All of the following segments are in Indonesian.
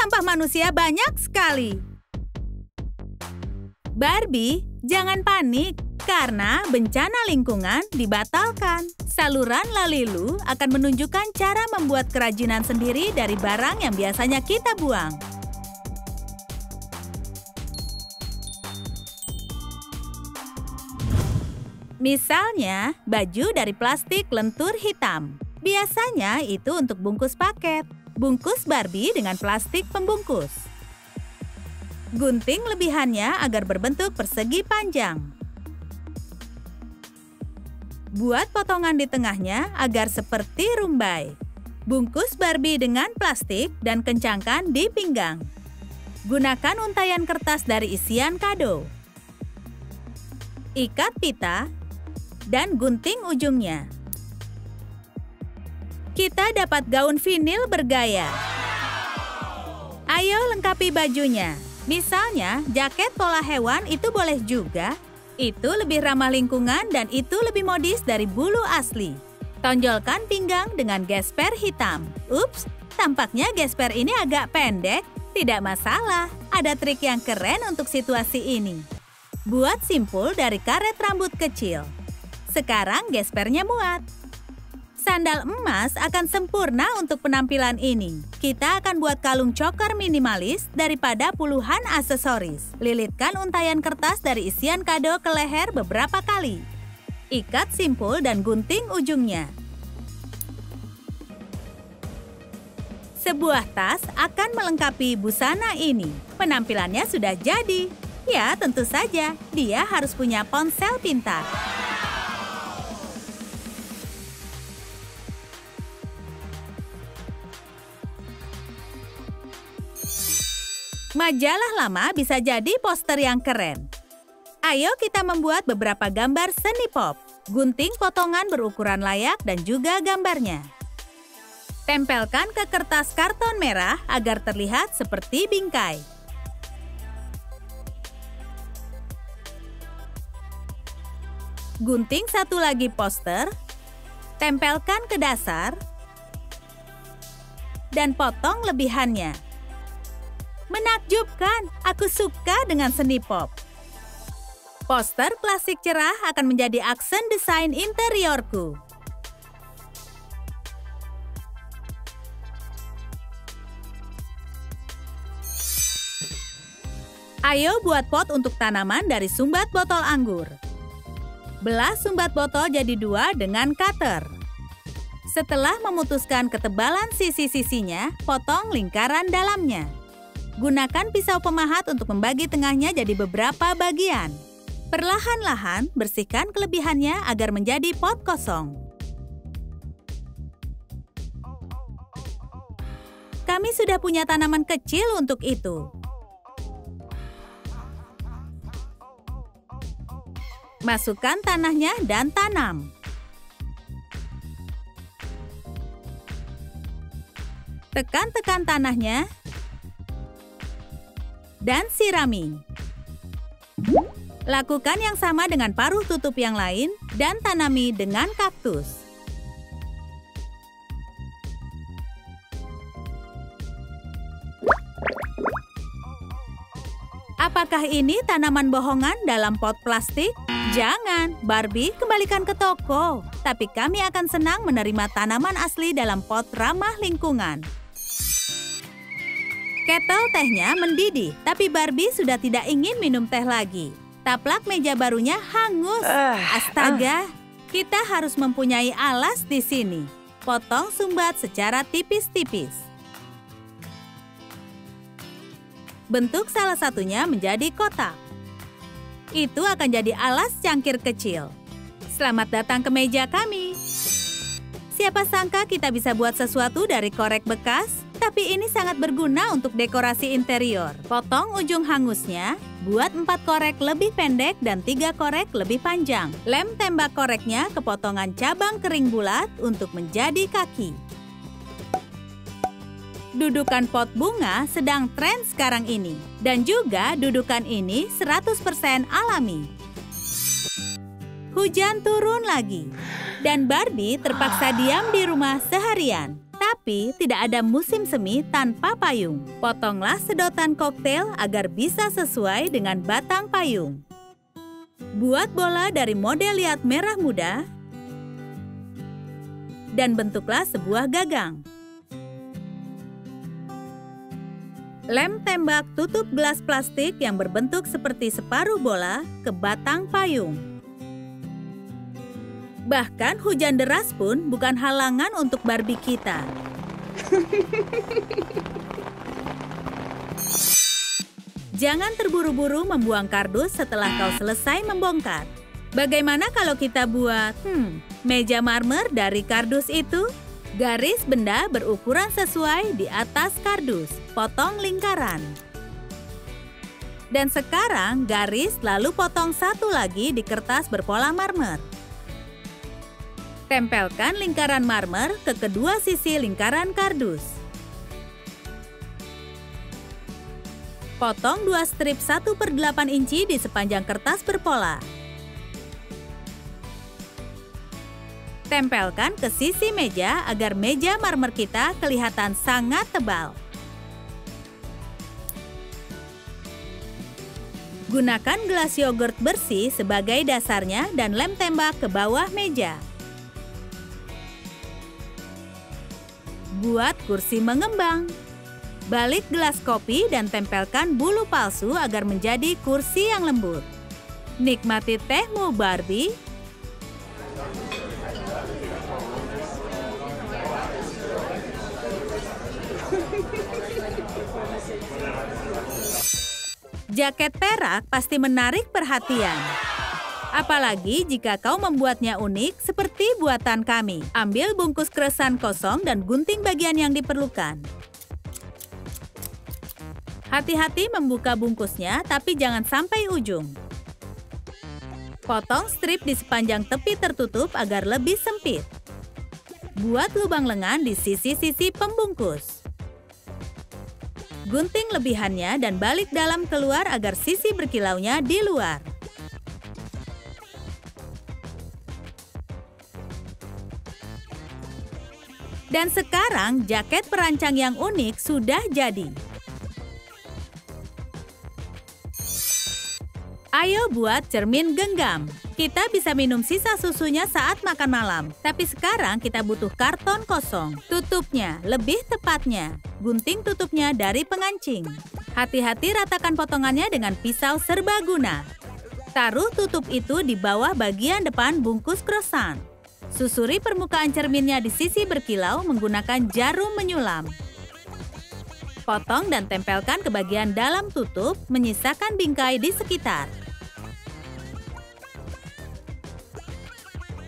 sampah manusia banyak sekali. Barbie, jangan panik karena bencana lingkungan dibatalkan. Saluran Lalilu akan menunjukkan cara membuat kerajinan sendiri dari barang yang biasanya kita buang. Misalnya, baju dari plastik lentur hitam. Biasanya itu untuk bungkus paket. Bungkus Barbie dengan plastik pembungkus. Gunting lebihannya agar berbentuk persegi panjang. Buat potongan di tengahnya agar seperti rumbai. Bungkus Barbie dengan plastik dan kencangkan di pinggang. Gunakan untayan kertas dari isian kado. Ikat pita dan gunting ujungnya. Kita dapat gaun vinil bergaya. Ayo lengkapi bajunya. Misalnya, jaket pola hewan itu boleh juga. Itu lebih ramah lingkungan dan itu lebih modis dari bulu asli. Tonjolkan pinggang dengan gesper hitam. Ups, tampaknya gesper ini agak pendek. Tidak masalah, ada trik yang keren untuk situasi ini. Buat simpul dari karet rambut kecil. Sekarang gespernya muat. Sandal emas akan sempurna untuk penampilan ini. Kita akan buat kalung cokor minimalis daripada puluhan aksesoris. Lilitkan untayan kertas dari isian kado ke leher beberapa kali. Ikat simpul dan gunting ujungnya. Sebuah tas akan melengkapi busana ini. Penampilannya sudah jadi. Ya, tentu saja. Dia harus punya ponsel pintar. Majalah lama bisa jadi poster yang keren. Ayo kita membuat beberapa gambar seni pop. Gunting potongan berukuran layak dan juga gambarnya. Tempelkan ke kertas karton merah agar terlihat seperti bingkai. Gunting satu lagi poster, tempelkan ke dasar, dan potong lebihannya. Menakjubkan, aku suka dengan seni pop. Poster plastik cerah akan menjadi aksen desain interiorku. Ayo buat pot untuk tanaman dari sumbat botol anggur. Belah sumbat botol jadi dua dengan cutter. Setelah memutuskan ketebalan sisi-sisinya, potong lingkaran dalamnya. Gunakan pisau pemahat untuk membagi tengahnya jadi beberapa bagian. Perlahan-lahan bersihkan kelebihannya agar menjadi pot kosong. Kami sudah punya tanaman kecil untuk itu. Masukkan tanahnya dan tanam. Tekan-tekan tanahnya dan sirami. Lakukan yang sama dengan paruh tutup yang lain dan tanami dengan kaktus. Apakah ini tanaman bohongan dalam pot plastik? Jangan, Barbie, kembalikan ke toko. Tapi kami akan senang menerima tanaman asli dalam pot ramah lingkungan. Kettle tehnya mendidih, tapi Barbie sudah tidak ingin minum teh lagi. Taplak meja barunya hangus. Astaga, kita harus mempunyai alas di sini. Potong sumbat secara tipis-tipis. Bentuk salah satunya menjadi kotak. Itu akan jadi alas cangkir kecil. Selamat datang ke meja kami. Siapa sangka kita bisa buat sesuatu dari korek bekas? Tapi ini sangat berguna untuk dekorasi interior. Potong ujung hangusnya, buat empat korek lebih pendek dan tiga korek lebih panjang. Lem tembak koreknya ke potongan cabang kering bulat untuk menjadi kaki. Dudukan pot bunga sedang tren sekarang ini. Dan juga dudukan ini 100% alami. Hujan turun lagi. Dan Barbie terpaksa diam di rumah seharian. Tapi tidak ada musim semi tanpa payung. Potonglah sedotan koktail agar bisa sesuai dengan batang payung. Buat bola dari model liat merah muda dan bentuklah sebuah gagang. Lem tembak tutup gelas plastik yang berbentuk seperti separuh bola ke batang payung. Bahkan hujan deras pun bukan halangan untuk Barbie kita. Jangan terburu-buru membuang kardus setelah kau selesai membongkar. Bagaimana kalau kita buat, hmm, meja marmer dari kardus itu? Garis benda berukuran sesuai di atas kardus. Potong lingkaran. Dan sekarang garis lalu potong satu lagi di kertas berpola marmer. Tempelkan lingkaran marmer ke kedua sisi lingkaran kardus. Potong dua strip 1 per 8 inci di sepanjang kertas berpola. Tempelkan ke sisi meja agar meja marmer kita kelihatan sangat tebal. Gunakan gelas yogurt bersih sebagai dasarnya dan lem tembak ke bawah meja. Buat kursi mengembang. Balik gelas kopi dan tempelkan bulu palsu agar menjadi kursi yang lembut. Nikmati tehmu Barbie Jaket perak pasti menarik perhatian. Apalagi jika kau membuatnya unik seperti buatan kami. Ambil bungkus keresan kosong dan gunting bagian yang diperlukan. Hati-hati membuka bungkusnya, tapi jangan sampai ujung. Potong strip di sepanjang tepi tertutup agar lebih sempit. Buat lubang lengan di sisi-sisi pembungkus. Gunting lebihannya dan balik dalam keluar agar sisi berkilaunya di luar. Dan sekarang jaket perancang yang unik sudah jadi. Ayo buat cermin genggam. Kita bisa minum sisa susunya saat makan malam. Tapi sekarang kita butuh karton kosong. Tutupnya, lebih tepatnya gunting tutupnya dari pengancing. Hati-hati ratakan potongannya dengan pisau serbaguna. Taruh tutup itu di bawah bagian depan bungkus croissant. Susuri permukaan cerminnya di sisi berkilau menggunakan jarum menyulam. Potong dan tempelkan ke bagian dalam tutup, menyisakan bingkai di sekitar.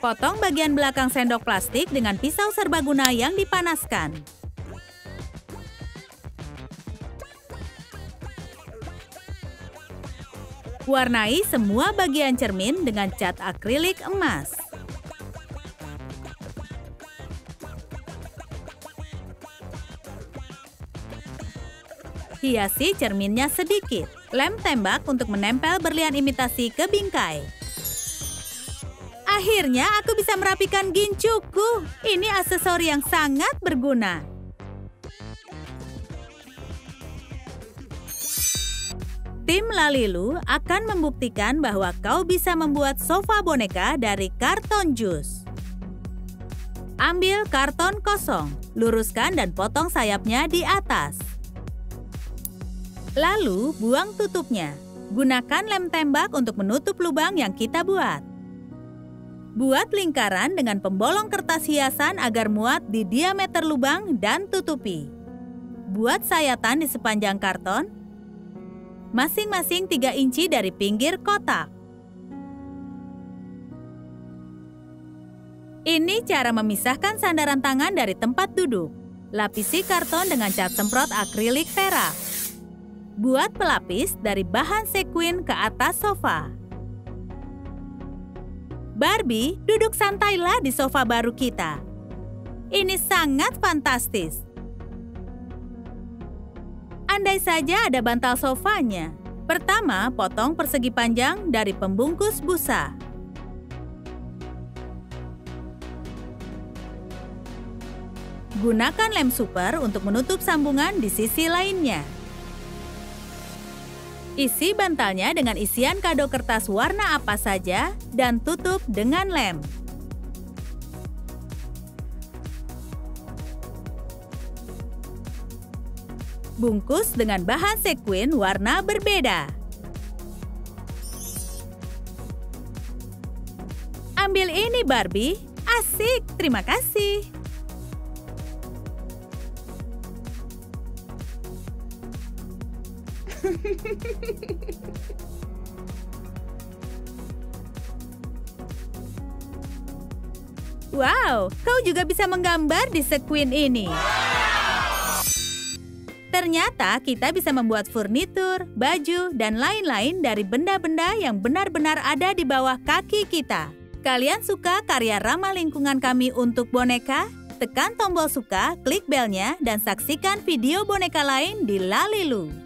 Potong bagian belakang sendok plastik dengan pisau serbaguna yang dipanaskan. Warnai semua bagian cermin dengan cat akrilik emas. Hiasi cerminnya sedikit. Lem tembak untuk menempel berlian imitasi ke bingkai. Akhirnya aku bisa merapikan gincuku. Ini aksesori yang sangat berguna. Tim Lalilu akan membuktikan bahwa kau bisa membuat sofa boneka dari karton jus. Ambil karton kosong, luruskan dan potong sayapnya di atas. Lalu buang tutupnya. Gunakan lem tembak untuk menutup lubang yang kita buat. Buat lingkaran dengan pembolong kertas hiasan agar muat di diameter lubang dan tutupi. Buat sayatan di sepanjang karton masing-masing 3 inci dari pinggir kotak. Ini cara memisahkan sandaran tangan dari tempat duduk. Lapisi karton dengan cat semprot akrilik perak. Buat pelapis dari bahan sequin ke atas sofa. Barbie, duduk santailah di sofa baru kita. Ini sangat fantastis. Andai saja ada bantal sofanya. Pertama, potong persegi panjang dari pembungkus busa. Gunakan lem super untuk menutup sambungan di sisi lainnya. Isi bantalnya dengan isian kado kertas warna apa saja dan tutup dengan lem. Bungkus dengan bahan sequin warna berbeda. Ambil ini Barbie. Asik, terima kasih. Wow, kau juga bisa menggambar di sequin ini. Ternyata kita bisa membuat furnitur, baju, dan lain-lain dari benda-benda yang benar-benar ada di bawah kaki kita. Kalian suka karya ramah lingkungan kami untuk boneka? Tekan tombol suka, klik belnya, dan saksikan video boneka lain di Lalilu.